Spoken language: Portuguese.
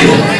Caio.